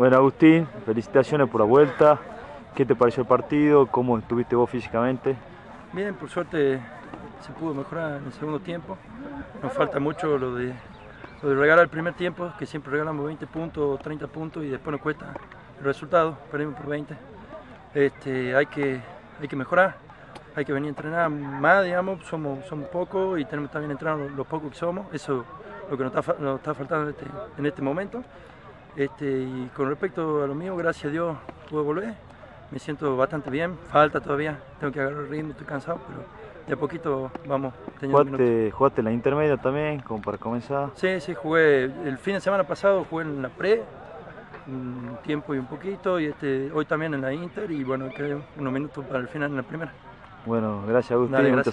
Bueno, Agustín, felicitaciones por la vuelta. ¿Qué te pareció el partido? ¿Cómo estuviste vos físicamente? Bien, por suerte se pudo mejorar en el segundo tiempo. Nos falta mucho lo de, regalar el primer tiempo, que siempre regalamos 20 puntos o 30 puntos y después nos cuesta el resultado, perdimos por 20. Este, hay, que, hay que mejorar, hay que venir a entrenar más, digamos, somos, somos pocos y tenemos también entrenar los, los pocos que somos, eso es lo que nos está, nos está faltando en este, en este momento. Este, y con respecto a lo mío, gracias a Dios pude volver, me siento bastante bien, falta todavía, tengo que agarrar el ritmo, estoy cansado, pero de a poquito vamos teniendo. ¿Jugaste, ¿Jugaste la intermedia también, como para comenzar? Sí, sí, jugué el fin de semana pasado, jugué en la pre, un tiempo y un poquito, y este, hoy también en la Inter, y bueno, quedé unos minutos para el final en la primera. Bueno, gracias Agustín. Dale, gracias.